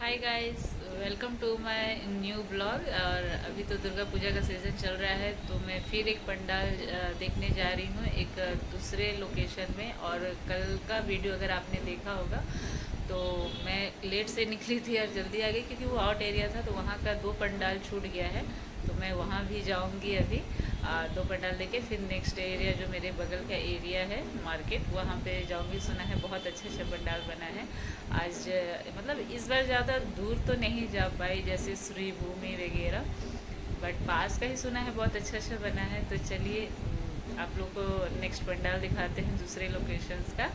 Hi guys welcome to my new blog और अभी तो दुर्गा पूजा का सीज़न चल रहा है तो मैं फिर एक पंडाल देखने जा रही हूँ एक दूसरे लोकेशन में। और कल का वीडियो अगर आपने देखा होगा तो मैं लेट से निकली थी और जल्दी आ गई क्योंकि वो आउट एरिया था तो वहाँ का दो पंडाल छूट गया है। तो मैं वहाँ भी जाऊँगी अभी दो पंडाल देखे फिर नेक्स्ट एरिया जो मेरे बगल का एरिया है मार्केट वहाँ पे जाऊँगी। सुना है बहुत अच्छा अच्छा पंडाल बना है। आज मतलब इस बार ज़्यादा दूर तो नहीं जा पाई, जैसे श्री भूमि वगैरह। बट पास का ही सुना है बहुत अच्छा अच्छा बना है। तो चलिए, आप लोग को नेक्स्ट पंडाल दिखाते हैं दूसरे लोकेशंस का।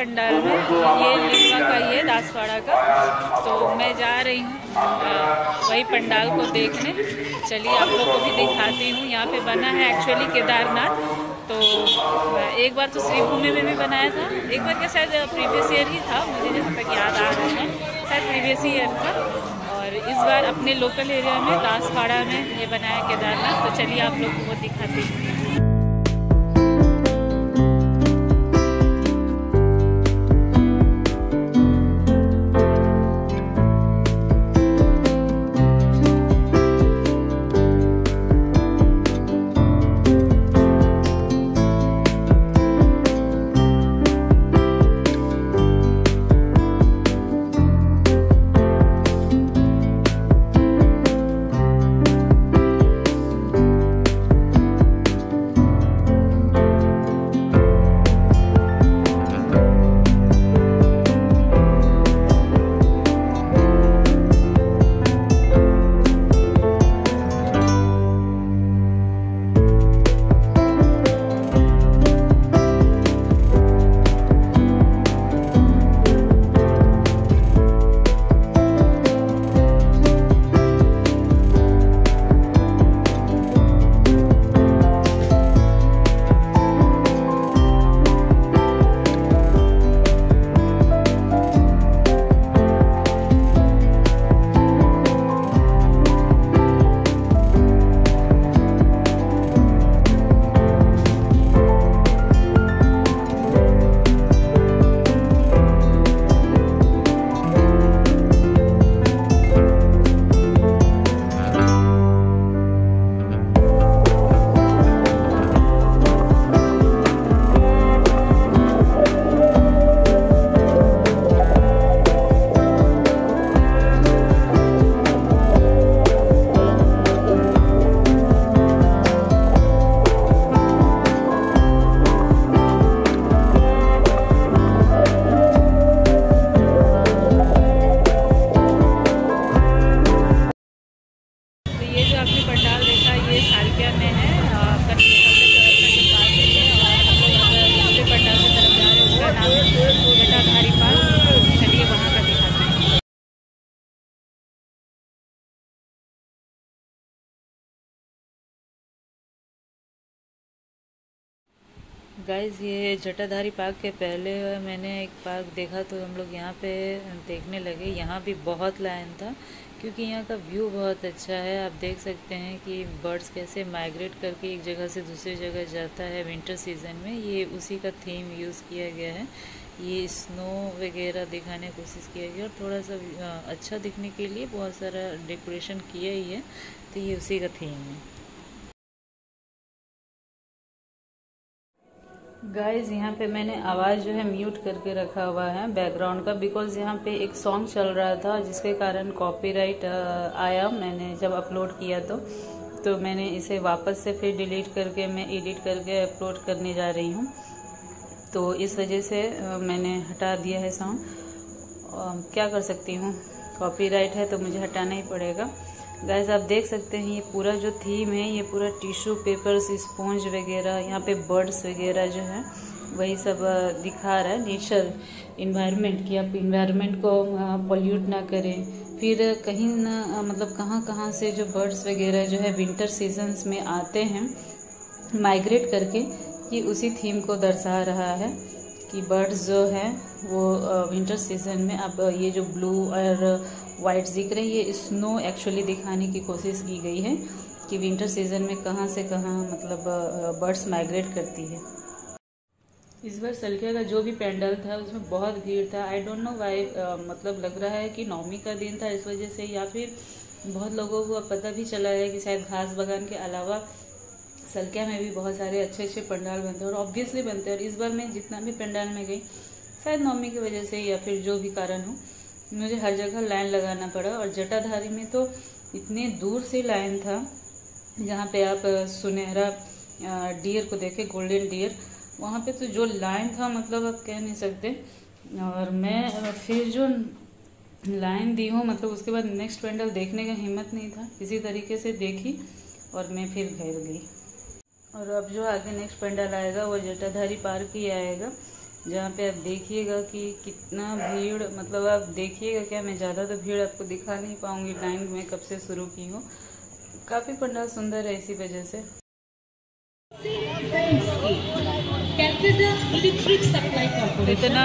पंडाल में, ये लिंगा का, ये दासवाड़ा का। तो मैं जा रही हूँ वही पंडाल को देखने। चलिए आप लोग को भी दिखाती हूँ, यहाँ पे बना है एक्चुअली केदारनाथ। तो एक बार तो श्रीभूमि में भी बनाया था। एक बार क्या शायद प्रीवियस ईयर ही था, मुझे जहाँ तक याद आ रहा है। शायद प्रीवियस ईयर था। और इस बार अपने लोकल एरिया में, दासवाड़ा में ये बनाया केदारनाथ। तो चलिए आप लोग को वो दिखाती हूँ। गाइस ये जटाधारी पार्क के पहले मैंने एक पार्क देखा तो हम लोग यहाँ पे देखने लगे। यहाँ भी बहुत लाइन था, क्योंकि यहाँ का व्यू बहुत अच्छा है। आप देख सकते हैं कि बर्ड्स कैसे माइग्रेट करके एक जगह से दूसरी जगह जाता है विंटर सीज़न में। ये उसी का थीम यूज़ किया गया है। ये स्नो वगैरह दिखाने की कोशिश किया गया और थोड़ा सा अच्छा दिखने के लिए बहुत सारा डेकोरेशन किया ही है। तो ये उसी का थीम है। गाइस यहाँ पे मैंने आवाज़ जो है म्यूट करके रखा हुआ है बैकग्राउंड का बिकॉज़ यहाँ पे एक सॉन्ग चल रहा था, जिसके कारण कॉपीराइट आया मैंने जब अपलोड किया तो। तो मैंने इसे वापस से फिर डिलीट करके, मैं एडिट करके अपलोड करने जा रही हूँ। तो इस वजह से मैंने हटा दिया है सॉन्ग क्या कर सकती हूँ? कॉपीराइट है तो मुझे हटाना ही पड़ेगा। गैस आप देख सकते हैं, ये पूरा जो थीम है, ये पूरा टिश्यू पेपर्स स्पॉन्ज वगैरह, यहाँ पे बर्ड्स वगैरह जो है, वही सब दिखा रहा है नेचर इन्वायरमेंट कि आप इन्वायरमेंट को पॉल्यूट ना करें। फिर कहीं ना मतलब कहाँ कहाँ से जो बर्ड्स वगैरह जो है विंटर सीजन्स में आते हैं माइग्रेट करके, ये उसी थीम को दर्शा रहा है कि बर्ड्स जो है, वो विंटर सीज़न में अब ये जो ब्लू और वाइट दिख रही है स्नो एक्चुअली दिखाने की कोशिश की गई है कि विंटर सीज़न में कहाँ से कहाँ मतलब बर्ड्स माइग्रेट करती है। इस बार सलकिया का जो भी पेंडल था, उसमें बहुत भीड़ था। आई डोंट नो वाई मतलब लग रहा है कि नौमी का दिन था इस वजह से, या फिर बहुत लोगों को पता भी चला है कि शायद घास बगान के अलावा सलकिया में भी बहुत सारे अच्छे अच्छे पंडाल बनते हैं और ऑब्वियसली बनते हैं। और इस बार मैं जितना भी पंडाल में गई, शायद नौमी की वजह से या फिर जो भी कारण हो मुझे हर जगह लाइन लगाना पड़ा और जटाधारी में तो इतने दूर से लाइन था, जहाँ पे आप सुनहरा डियर को देखे, गोल्डन डियर, वहाँ पे तो जो लाइन था मतलब आप कह नहीं सकते। और मैं फिर जो लाइन दी हूँ मतलब उसके बाद नेक्स्ट पेंडल देखने का हिम्मत नहीं था, इसी तरीके से देखी और मैं फिर घर गई। और अब जो आगे नेक्स्ट पेंडल आएगा, वो जटाधारी पार्क ही आएगा। जहाँ पे आप देखिएगा कि कितना भीड़ मतलब आप देखिएगा क्या मैं ज़्यादा तो भीड़ आपको दिखा नहीं पाऊँगी टाइम मैं कब से शुरू की हूँ। काफ़ी पंडाल सुंदर है इसी वजह से। इतना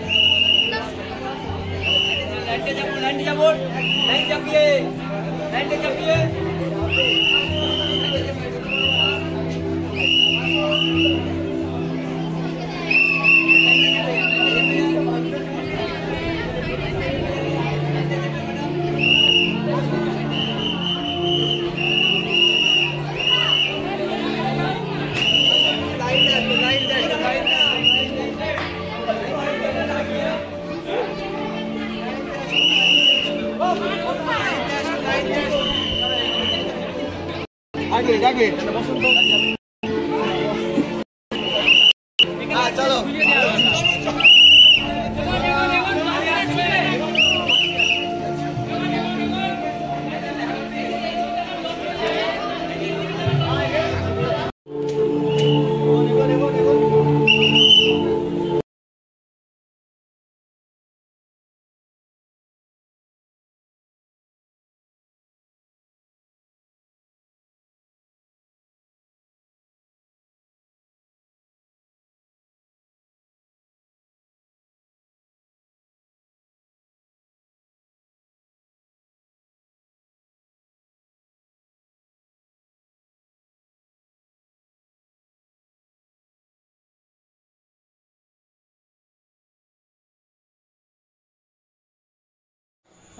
लाइन जब लाइन जब line जपिए लाइन जपिए আগে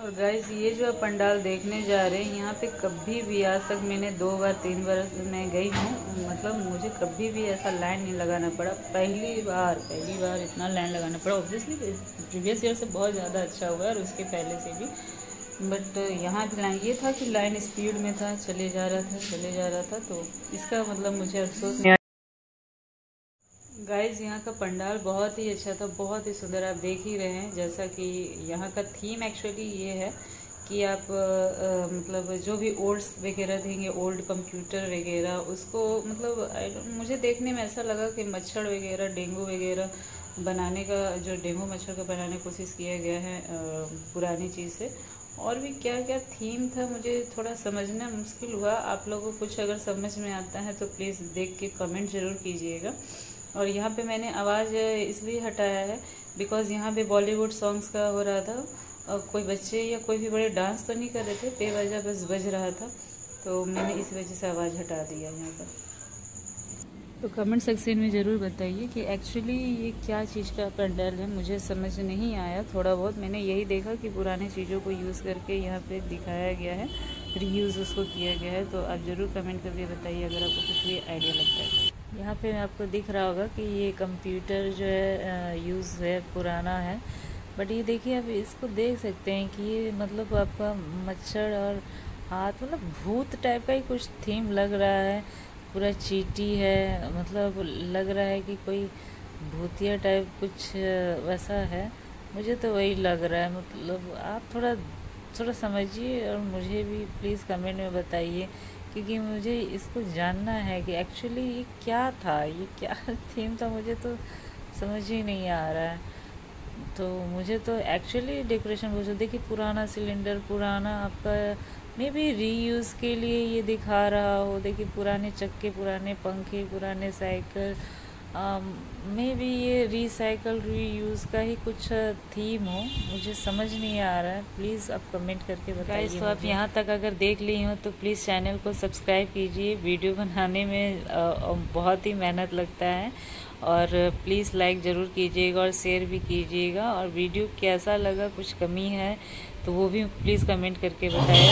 और गाइस ये जो पंडाल देखने जा रहे हैं, यहाँ पे कभी भी आज तक मैंने दो बार, तीन बार मैं गई हूँ। मतलब मुझे कभी भी ऐसा लाइन नहीं लगाना पड़ा। पहली बार पहली बार इतना लाइन लगाना पड़ा। ऑब्वियसली प्रीवियस ईयर से बहुत ज़्यादा अच्छा हुआ है और उसके पहले से भी। बट यहाँ भी लाइन ये था कि लाइन स्पीड में था, चले जा रहा था, चले जा रहा था तो इसका मतलब मुझे अफसोस गाइज़ यहाँ का पंडाल बहुत ही अच्छा था बहुत ही सुंदर आप देख ही रहे हैं जैसा कि यहाँ का थीम एक्चुअली ये है कि आप आ, मतलब जो भी ओल्ड्स वगैरह देंगे ओल्ड कंप्यूटर वगैरह उसको मतलब मुझे देखने में ऐसा लगा कि मच्छर वगैरह डेंगू वगैरह बनाने का जो डेंगू मच्छर का बनाने की कोशिश किया गया है आ, पुरानी चीज़ से। और भी क्या क्या थीम था मुझे थोड़ा समझना मुश्किल हुआ। आप लोगों को कुछ अगर समझ में आता है तो प्लीज़ देख के कमेंट ज़रूर कीजिएगा। और यहाँ पे मैंने आवाज़ इसलिए हटाया है बिकॉज़ यहाँ पे बॉलीवुड सॉन्ग्स का हो रहा था। और कोई बच्चे या कोई भी बड़े डांस तो नहीं कर रहे थे, बेवजह बस बज रहा था। तो मैंने इस वजह से आवाज़ हटा दिया यहाँ पर। तो कमेंट सेक्शन में ज़रूर बताइए कि एक्चुअली ये क्या चीज़ का पंडाल है, मुझे समझ नहीं आया थोड़ा बहुत। मैंने यही देखा कि पुराने चीज़ों को यूज़ करके यहाँ पे दिखाया गया है रीयूज़ उसको किया गया है। तो आप ज़रूर कमेंट करके बताइए अगर आपको कुछ भी आइडिया लगता है। यहाँ पे आपको दिख रहा होगा कि ये कंप्यूटर जो है यूज़ है, पुराना है। बट ये देखिए, आप इसको देख सकते हैं कि ये मतलब आपका मच्छर और हाथ मतलब भूत टाइप का ही कुछ थीम लग रहा है। पूरा चीटी है मतलब लग रहा है कि कोई भूतिया टाइप कुछ वैसा है। मुझे तो वही लग रहा है मतलब आप थोड़ा थोड़ा समझिए और मुझे भी प्लीज़ कमेंट में बताइए क्योंकि मुझे इसको जानना है कि एक्चुअली ये क्या था? ये क्या थीम था? मुझे तो समझ ही नहीं आ रहा है। तो मुझे तो एक्चुअली डेकोरेशन बहुत देखिए पुराना सिलेंडर पुराना आपका मे बी रीयूज़ के लिए ये दिखा रहा हो। देखिए पुराने चक्के, पुराने पंखे, पुराने साइकिल मे भी ये रिसाइकल रीयूज़ का ही कुछ थीम हो। मुझे समझ नहीं आ रहा है। प्लीज़ आप कमेंट करके बताइए तो आप यहाँ तक अगर देख ली हो तो प्लीज़ चैनल को सब्सक्राइब कीजिए। वीडियो बनाने में बहुत ही मेहनत लगता है। और प्लीज़ लाइक ज़रूर कीजिएगा और शेयर भी कीजिएगा। और वीडियो कैसा लगा कुछ कमी है तो वो भी प्लीज़ कमेंट करके बताया